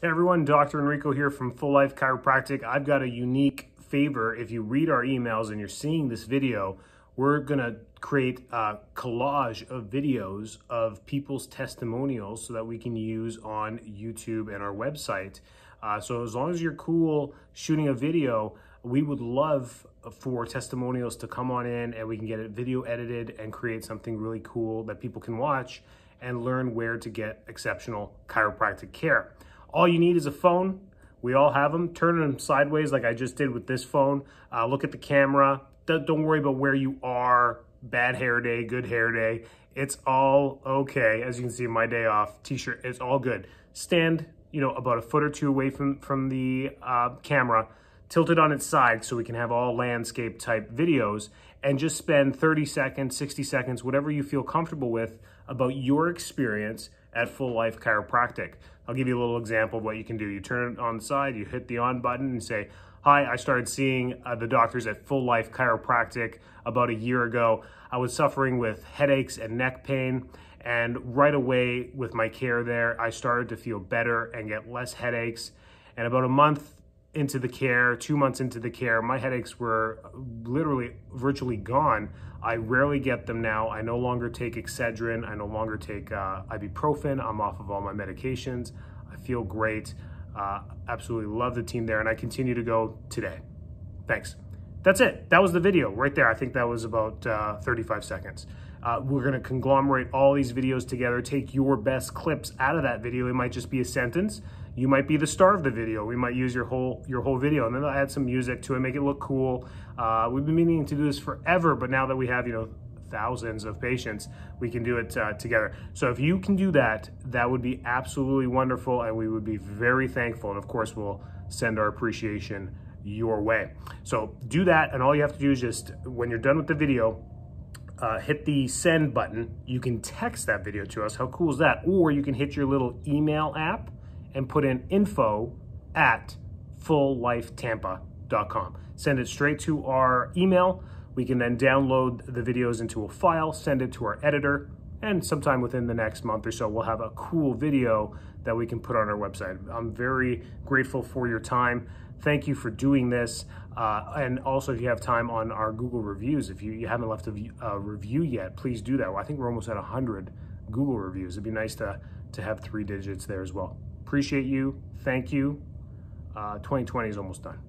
Hey everyone, Dr. Enrico here from Full Life Chiropractic. I've got a unique favor. If you read our emails and you're seeing this video, we're gonna create a collage of videos of people's testimonials so that we can use on YouTube and our website. Uh, so as long as you're cool shooting a video, we would love for testimonials to come on in and we can get it video edited and create something really cool that people can watch and learn where to get exceptional chiropractic care. All you need is a phone. We all have them. Turn them sideways like I just did with this phone. Uh, look at the camera. Don't worry about where you are. Bad hair day, good hair day. It's all okay. As you can see, my day off t-shirt, it's all good. Stand, you know, about a foot or two away from, from the uh, camera tilt it on its side so we can have all landscape type videos and just spend 30 seconds, 60 seconds, whatever you feel comfortable with about your experience at Full Life Chiropractic. I'll give you a little example of what you can do. You turn it on the side, you hit the on button and say, Hi, I started seeing uh, the doctors at Full Life Chiropractic about a year ago. I was suffering with headaches and neck pain. And right away with my care there, I started to feel better and get less headaches. And about a month into the care, two months into the care, my headaches were literally virtually gone. I rarely get them now. I no longer take Excedrin. I no longer take uh, ibuprofen. I'm off of all my medications. I feel great. Uh, absolutely love the team there, and I continue to go today. Thanks. That's it. That was the video right there. I think that was about uh, 35 seconds. Uh, we're going to conglomerate all these videos together, take your best clips out of that video. It might just be a sentence you might be the star of the video. We might use your whole your whole video and then I'll add some music to it, make it look cool. Uh, we've been meaning to do this forever, but now that we have, you know, thousands of patients, we can do it uh, together. So if you can do that, that would be absolutely wonderful and we would be very thankful. And of course, we'll send our appreciation your way. So do that and all you have to do is just, when you're done with the video, uh, hit the send button. You can text that video to us. How cool is that? Or you can hit your little email app and put in info at fulllifetampa.com. Send it straight to our email. We can then download the videos into a file, send it to our editor, and sometime within the next month or so, we'll have a cool video that we can put on our website. I'm very grateful for your time. Thank you for doing this. Uh, and also, if you have time on our Google reviews, if you, you haven't left a, a review yet, please do that. Well, I think we're almost at 100 Google reviews. It'd be nice to, to have three digits there as well. Appreciate you. Thank you. Uh, 2020 is almost done.